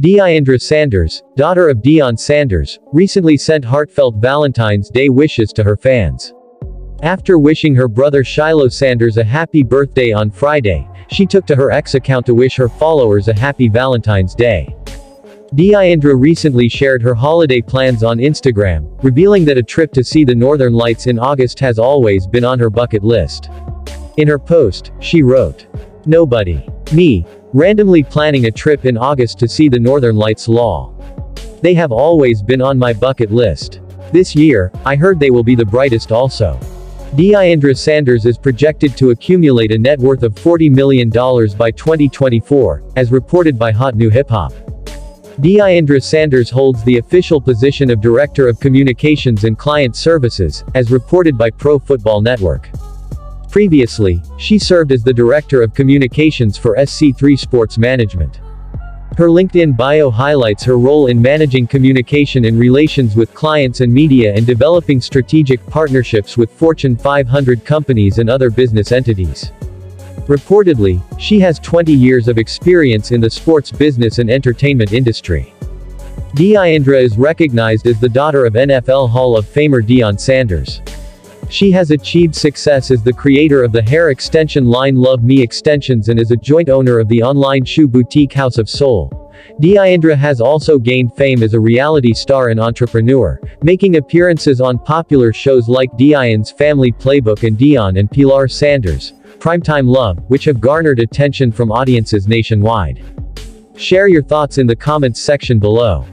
Deiondra Sanders, daughter of Deion Sanders, recently sent heartfelt Valentine's Day wishes to her fans. After wishing her brother Shilo Sanders a happy birthday on Friday, she took to her X account to wish her followers a happy Valentine's Day. Deiondra recently shared her holiday plans on Instagram, revealing that a trip to see the northern lights in August has always been on her bucket list. In her post, she wrote, Nobody. Me. Randomly planning a trip in August to see the Northern Lights Law. They have always been on my bucket list. This year, I heard they will be the brightest also. Deiondra Sanders is projected to accumulate a net worth of $40 million by 2024, as reported by Hot New Hip Hop. Deiondra Sanders holds the official position of Director of Communications and Client Services, as reported by Pro Football Network. Previously, she served as the Director of Communications for SC3 Sports Management. Her LinkedIn bio highlights her role in managing communication and relations with clients and media and developing strategic partnerships with Fortune 500 companies and other business entities. Reportedly, she has 20 years of experience in the sports business and entertainment industry. Deiondra is recognized as the daughter of NFL Hall of Famer Deion Sanders. She has achieved success as the creator of the hair extension line Love Me Extensions and is a joint owner of the online shoe boutique House of Soul. Deiondra has also gained fame as a reality star and entrepreneur, making appearances on popular shows like Deion's Family Playbook and Deion and Pilar Sanders, Primetime Love, which have garnered attention from audiences nationwide. Share your thoughts in the comments section below.